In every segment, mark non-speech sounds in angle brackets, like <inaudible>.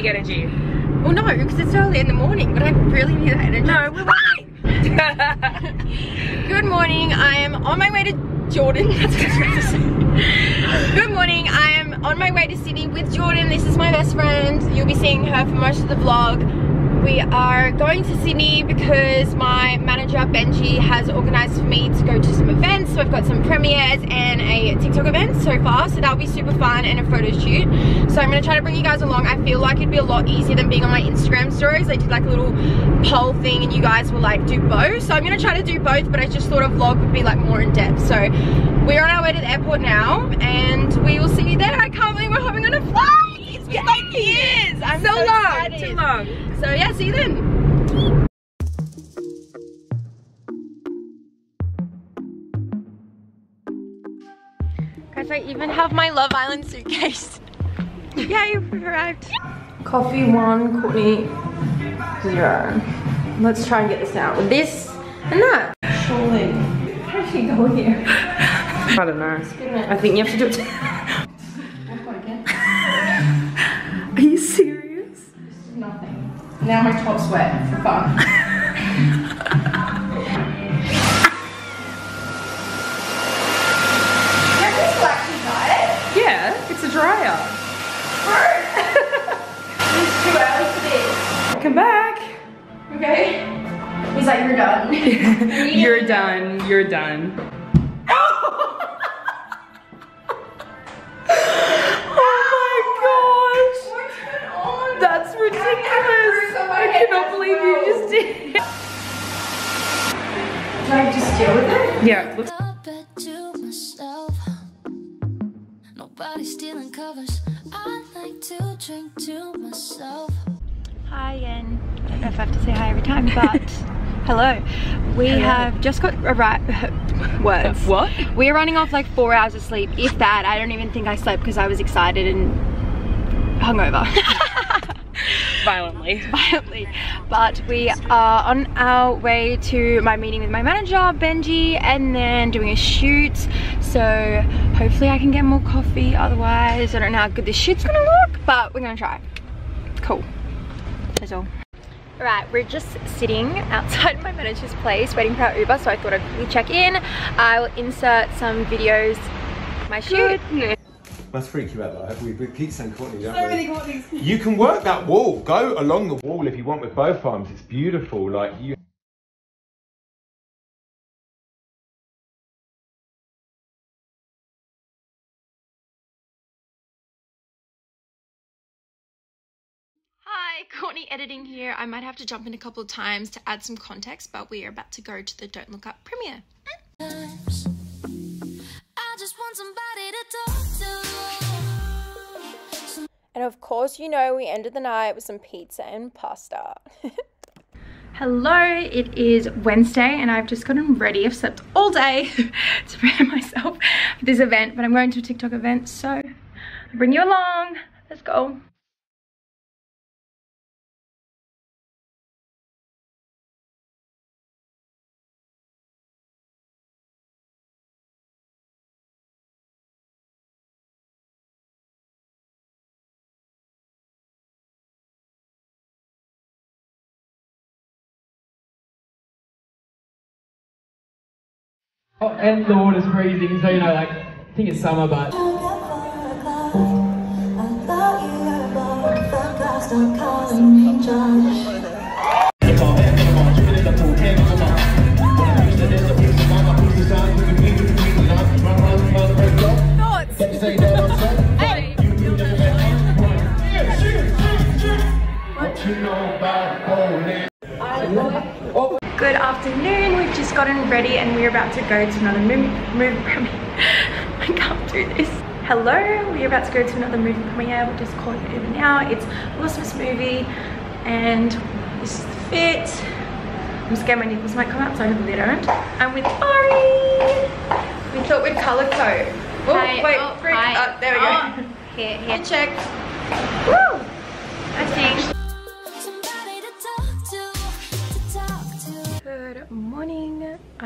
big energy. Well, no, because it's early in the morning, but I really need that energy. No, we're waiting. <laughs> Good morning. I am on my way to Jordan. <laughs> That's what I was to say. Good morning. I am on my way to Sydney with Jordan. This is my best friend. You'll be seeing her for most of the vlog. We are going to Sydney because my manager Benji has organised for me to go to some events. So I've got some premieres and a TikTok event so far. So that'll be super fun and a photo shoot. So I'm going to try to bring you guys along. I feel like it'd be a lot easier than being on my Instagram stories. I did like a little poll thing and you guys will like do both. So I'm going to try to do both but I just thought a vlog would be like more in depth. So we're on our way to the airport now and we will see you there. I can't believe we're hopping on a flight. It's been like years. I'm so, so long, excited. So yeah, see you then. Guys, I even have my Love Island suitcase. <laughs> Yeah, you've arrived. Coffee one, Courtney zero. Let's try and get this out with this and that. Surely. How does she go here? <laughs> I don't know. I think you have to do it. <laughs> Now my top's wet for fun. Yeah, this actually dry it. Yeah, it's a dryer. It's too early for this. Come back. Okay. He's like, you're done. <laughs> You're <laughs> done. You're done. You just I just deal with it? Yeah, let's up it to myself. Nobody stealing covers. I like to drink to myself. Hi again. I don't know if I have to say hi every time, but <laughs> hello. We have just got a right <laughs> words. Uh, what? We're running off like four hours of sleep, if that. I don't even think I slept because I was excited and hungover. <laughs> Violently. <laughs> violently. But we are on our way to my meeting with my manager, Benji, and then doing a shoot. So hopefully I can get more coffee. Otherwise, I don't know how good this shoot's gonna look, but we're gonna try. Cool. That's all. Right, we're just sitting outside <laughs> my manager's place waiting for our Uber, so I thought I'd quickly check in. I will insert some videos my shoot. Must freak you out though. We, we keep saying Courtney, don't so we? many Courtneys. You can work that wall. Go along the wall if you want with both arms. It's beautiful. Like you. Hi, Courtney editing here. I might have to jump in a couple of times to add some context, but we are about to go to the Don't Look Up premiere. Times. And of course, you know, we ended the night with some pizza and pasta. <laughs> Hello, it is Wednesday and I've just gotten ready. I've slept all day <laughs> to prepare myself for this event, but I'm going to a TikTok event, so I'll bring you along. Let's go. Oh, and the water's freezing, so you know, like, I think it's summer, but. Good and we're about to go to another movie. movie premiere. <laughs> I can't do this. Hello. We're about to go to another movie premiere. We're just calling it Uber now. It's Smith's movie, and this is the fit. I'm scared my nipples might come out, so hopefully they don't. I'm with Ari. We thought we'd color code. Oh, Hi. wait, Oh, freak. Uh, there we Oh, go. Here, here. Good check. Woo!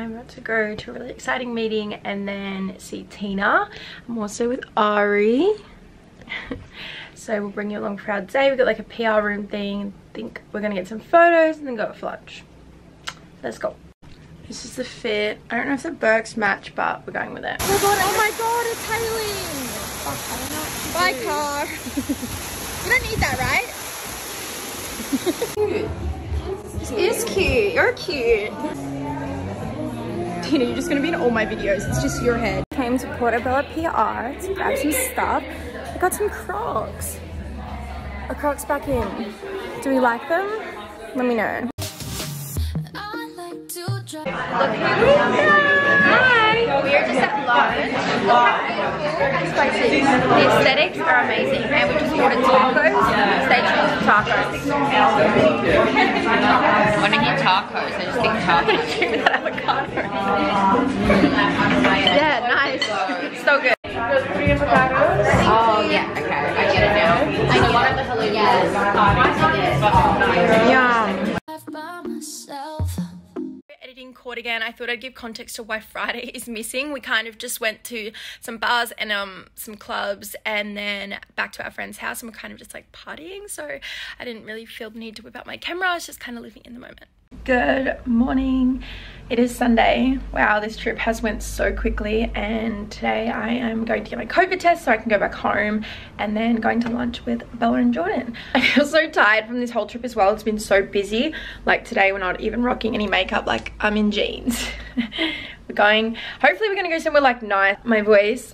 I'm about to go to a really exciting meeting and then see Tina. I'm also with Ari. <laughs> So we'll bring you along for our day. We've got like a PR room thing. think we're gonna get some photos and then go for lunch. Let's go. This is the fit. I don't know if the Birks match, but we're going with it. Oh my god, oh my god, it's hailing. Bye car. you don't need that, right? <laughs> cute. This is cute. You're cute. Tina, you're just gonna be in all my videos. It's just your head. Came to Portobello PR to grab some stuff. I got some Crocs. Are Crocs back in? Do we like them? Let me know. I like to. Look who we Hi. We're just at lunch. And spicy. The aesthetics are amazing. And we just ordered tacos. Stay tuned for tacos. When I hear tacos, I just think tacos. <laughs> Give that avocado. yeah, nice. <laughs> So good. Oh, yeah, okay, I get it now. I know one of the hello yes. Yum. Court again i thought i'd give context to why <laughs> friday is missing. We kind of just went to some bars and um some clubs and then back to our friend's house and we're kind of just like partying. So i didn't really feel the need to whip out my camera. I was just kind of living in the moment good morning. It is sunday. Wow this trip has went so quickly and today i am going to get my covid test so i can go back home and then going to lunch with bella and jordan. <laughs> I feel so tired from this whole trip as well. It's been so busy. Like today we're not even rocking any makeup. Like i'm in jeans. <laughs> We're going hopefully we're gonna go somewhere like nice. My voice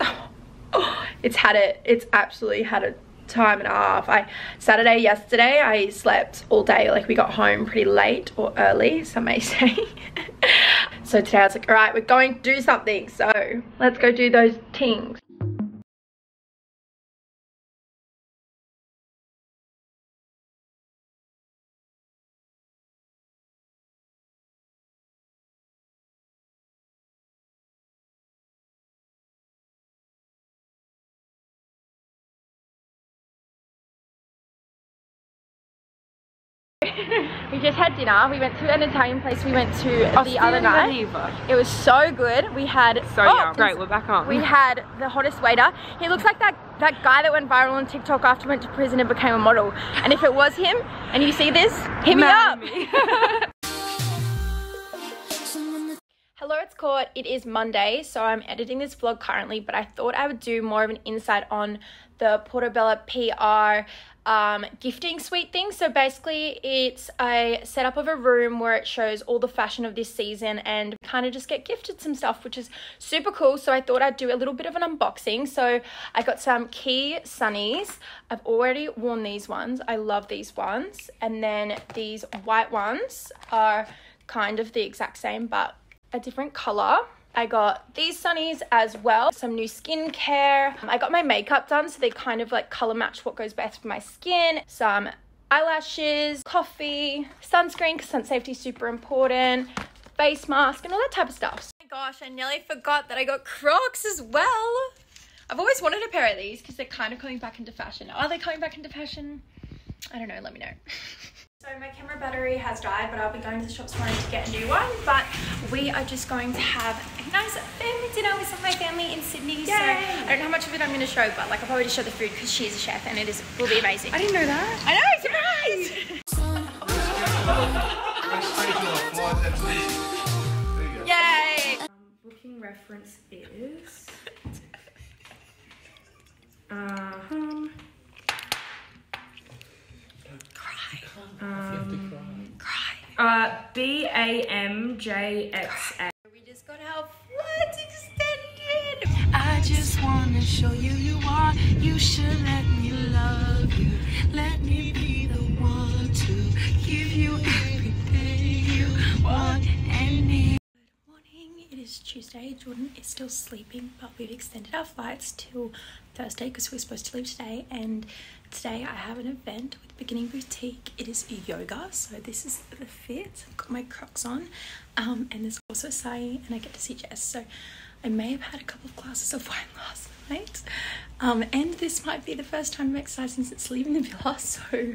oh, <gasps> it's had it. It's absolutely had a time and a half. I saturday yesterday i slept all day. Like we got home pretty late or early some may <laughs> say. So today i was like all right we're going to do something. So let's go do those things <laughs> we just had dinner. We went to an italian place. We went to the other night. It was so good. We had So oh, yum. Great, we're back on. we had the hottest waiter. He looks like that that guy that went viral on tiktok after he went to prison and became a model. And if it was him and you see this hit me up <laughs> Hello, it's Court. It is Monday, so I'm editing this vlog currently, but I thought I would do more of an insight on the Portobello PR um, gifting suite thing. So basically, it's a setup of a room where it shows all the fashion of this season and kind of just get gifted some stuff, which is super cool. So I thought I'd do a little bit of an unboxing. So I got some key sunnies. I've already worn these ones. I love these ones. And then these white ones are kind of the exact same, but a different color. I got these sunnies as well, some new skincare. I got my makeup done so they kind of like color match what goes best for my skin. Some eyelashes, coffee, sunscreen because sun safety is super important, face mask and all that type of stuff. Oh my gosh, I nearly forgot that I got Crocs as well. I've always wanted a pair of these because they're kind of coming back into fashion. Are they coming back into fashion? I don't know, let me know. <laughs> So my camera battery has died, but I'll be going to the shops tomorrow to get a new one. But we are just going to have a nice family dinner with some of my family in Sydney. So I don't know how much of it I'm going to show, but like I'll probably just show the food because she is a chef and it is will be amazing. I didn't know that. I know, surprise! Yay! <laughs> Um, booking reference is. <laughs> Um, Um, Uh, B A M J X A. we just got our extended. I just wanna show you you are. You should let me love you. Let me be the one to give you Tuesday. Jordan is still sleeping, but we've extended our flights till Thursday because we're supposed to leave today. And today I have an event with Beginning Boutique. It is yoga, so this is the fit. I've got my Crocs on, um, and there's also Sai, and I get to see Jess. So I may have had a couple of glasses of <laughs> wine last night, um, and this might be the first time I'm exercising since it's leaving the villa. <laughs> So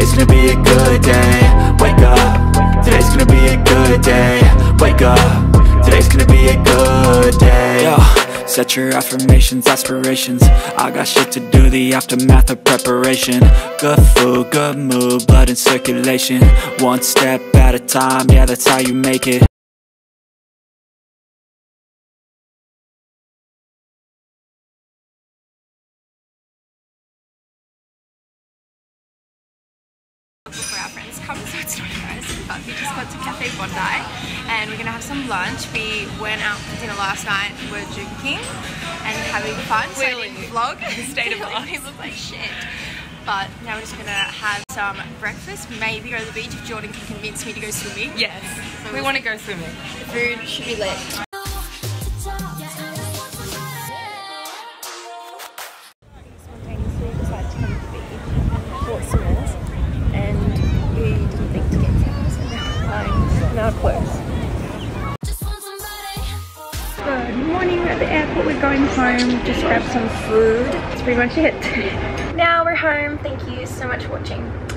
today's gonna be a good day. Wake up, today's gonna be a good day. Wake up, today's gonna be a good day. Yo. Set your affirmations, aspirations. I got shit to do, the aftermath of preparation. Good food, good mood, blood in circulation. One step at a time, yeah that's how you make it lunch. We went out for dinner last night, we're drinking and having fun. So I didn't vlog. The state of us. we look like shit. But now we're just gonna have some breakfast, maybe go to the beach if Jordan can convince me to go swimming. Yes, we want to go swimming. Food should be lit. spontaneously decided to come to the beach and bought swimmers and we didn't think to get some so now we're buying now clothes. The airport, we're going home, just grab some food. That's pretty much it. <laughs> now we're home, thank you so much for watching.